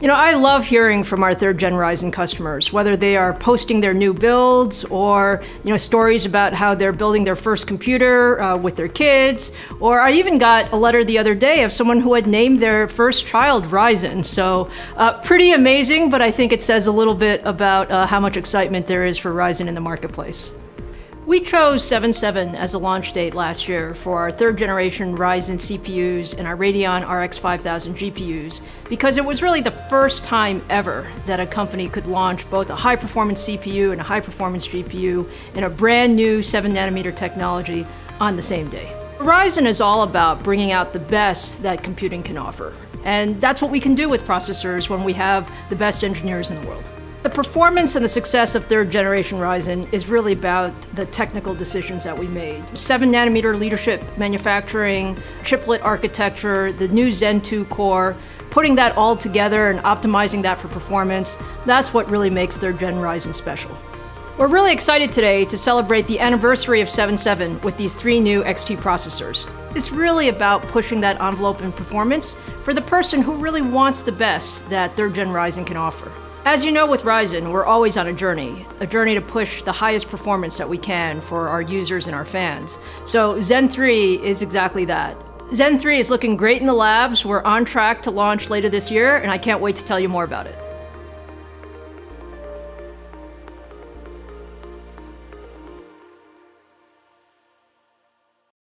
You know, I love hearing from our third gen Ryzen customers, whether they are posting their new builds or, you know, stories about how they're building their first computer uh, with their kids. Or I even got a letter the other day of someone who had named their first child Ryzen. So, uh, pretty amazing, but I think it says a little bit about uh, how much excitement there is for Ryzen in the marketplace. We chose 7.7 as a launch date last year for our third generation Ryzen CPUs and our Radeon RX 5000 GPUs because it was really the first time ever that a company could launch both a high performance CPU and a high performance GPU in a brand new 7 nanometer technology on the same day. Ryzen is all about bringing out the best that computing can offer. And that's what we can do with processors when we have the best engineers in the world. The performance and the success of third generation Ryzen is really about the technical decisions that we made. 7 nanometer leadership manufacturing, chiplet architecture, the new Zen 2 core, putting that all together and optimizing that for performance, that's what really makes third gen Ryzen special. We're really excited today to celebrate the anniversary of 7.7 with these three new XT processors. It's really about pushing that envelope in performance for the person who really wants the best that third gen Ryzen can offer. As you know with Ryzen, we're always on a journey, a journey to push the highest performance that we can for our users and our fans. So Zen 3 is exactly that. Zen 3 is looking great in the labs. We're on track to launch later this year, and I can't wait to tell you more about it.